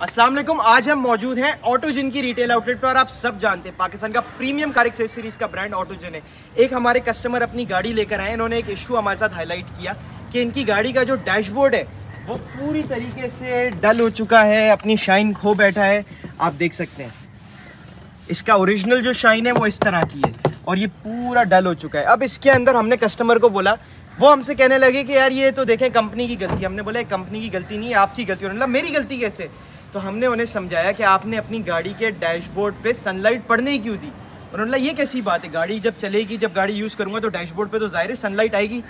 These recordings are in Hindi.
वालेकुम आज हम मौजूद हैं ऑटोजिन की रिटेल आउटलेट पर और आप सब जानते हैं, पाकिस्तान का प्रीमियम कार एक्सेसरीज का ब्रांड ऑटोजिन है। एक हमारे कस्टमर अपनी गाड़ी लेकर आए इन्होंने एक इशू हमारे साथ हाईलाइट किया कि इनकी गाड़ी का जो डैशबोर्ड है, वो पूरी तरीके से डल हो चुका है, अपनी शाइन खो बैठा है। आप देख सकते हैं। इसका ओरिजिनल जो शाइन है, वो इस तरह की है और ये पूरा डल हो चुका है। अब इसके अंदर हमने कस्टमर को बोला, वो हमसे कहने लगे कि यार ये तो देखें कंपनी की गलती हमने बोला कंपनी की गलती नहीं है, आपकी गलती उन्होंने मेरी गलती कैसे? तो हमने उन्हें समझाया कि आपने अपनी गाड़ी के डैशबोर्ड पे सनलाइट पड़ने ही क्यों दी? उन्होंने बोला, ये कैसी बात है? गाड़ी जब चलेगी, जब गाड़ी यूज़ करूँगा तो डैशबोर्ड पे तो ज़ाहिर है सनलाइट आएगी।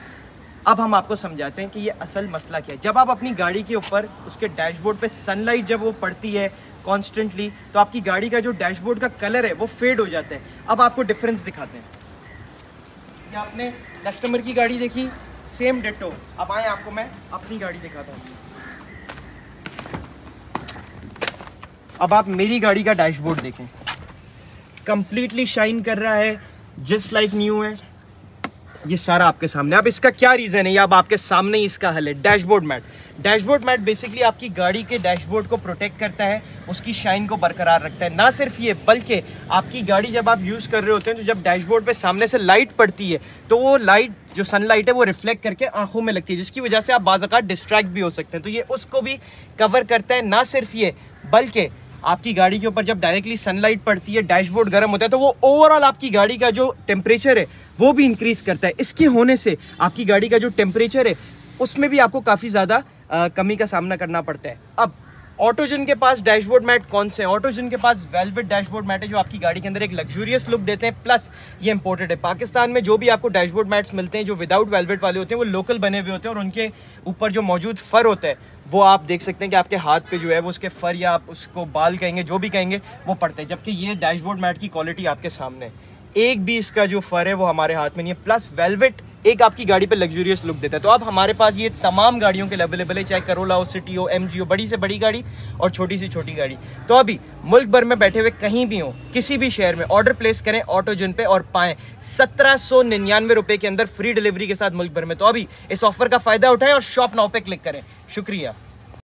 अब हम आपको समझाते हैं कि ये असल मसला क्या है। जब आप अपनी गाड़ी के ऊपर उसके डैशबोर्ड पे सनलाइट जब वो पड़ती है कॉन्स्टेंटली तो आपकी गाड़ी का जो डैशबोर्ड का कलर है, वो फेड हो जाता है। अब आपको डिफरेंस दिखाते हैं। ये आपने कस्टमर की गाड़ी देखी सेम डेटो अब आए आपको मैं अपनी गाड़ी दिखाता हूँ। अब आप मेरी गाड़ी का डैशबोर्ड देखें। कंप्लीटली शाइन कर रहा है जस्ट लाइक न्यू है। ये सारा आपके सामने। अब इसका क्या रीज़न है? ये अब आपके सामने ही इसका हल है। Dashboard mat dashboard mat basically आपकी गाड़ी के डैशबोर्ड को प्रोटेक्ट करता है, उसकी शाइन को बरकरार रखता है। ना सिर्फ़ ये, बल्कि आपकी गाड़ी जब आप यूज़ कर रहे होते हैं तो जब डैशबोर्ड पे सामने से लाइट पड़ती है तो वो लाइट जो सनलाइट है, वो रिफ्लेक्ट करके आँखों में लगती है, जिसकी वजह से आप बाज़ात डिस्ट्रैक्ट भी हो सकते हैं। तो ये उसको भी कवर करता है, ना सिर्फ़ ये, बल्कि आपकी गाड़ी के ऊपर जब डायरेक्टली सनलाइट पड़ती है डैशबोर्ड गर्म होता है तो वो ओवरऑल आपकी गाड़ी का जो टेम्परेचर है, वो भी इंक्रीज करता है। इसके होने से आपकी गाड़ी का जो टेम्परेचर है, उसमें भी आपको काफ़ी ज़्यादा कमी का सामना करना पड़ता है। अब ऑटोजन के पास डैशबोर्ड मैट कौन से हैं? ऑटोजन के पास वेलवेट डैशबोर्ड मैट है जो आपकी गाड़ी के अंदर एक लग्जूरियस लुक देते हैं प्लस ये इंपोर्टेड है। पाकिस्तान में जो भी आपको डैशबोर्ड मैट्स मिलते हैं, जो विदाउट वेलवेट वाले होते हैं, वो लोकल बने हुए होते हैं और उनके ऊपर जो मौजूद फर होता है, वो आप देख सकते हैं कि आपके हाथ पे जो है, वो उसके फर या आप उसको बाल कहेंगे, जो भी कहेंगे, वो पड़ते हैं। जबकि ये डैशबोर्ड मैट की क्वालिटी आपके सामने है। एक भी इसका जो फर है, वो हमारे हाथ में नहीं है। प्लस वेलवेट एक आपकी गाड़ी पे लग्जूरियस लुक देता है। तो अब हमारे पास ये तमाम गाड़ियों के अवेलेबल है, चाहे करोला हो सिटी हो एम हो, बड़ी से बड़ी गाड़ी और छोटी सी छोटी गाड़ी। तो अभी मुल्क भर में बैठे हुए कहीं भी हो, किसी भी शहर में ऑर्डर प्लेस करें ऑटोजन पे और पाए। सत्रह सौ निन्यानवे रुपए के अंदर फ्री डिलीवरी के साथ मुल्क भर में। तो अभी इस ऑफ़र का फ़ायदा उठाएँ और शॉप नाउ पे क्लिक करें। शुक्रिया।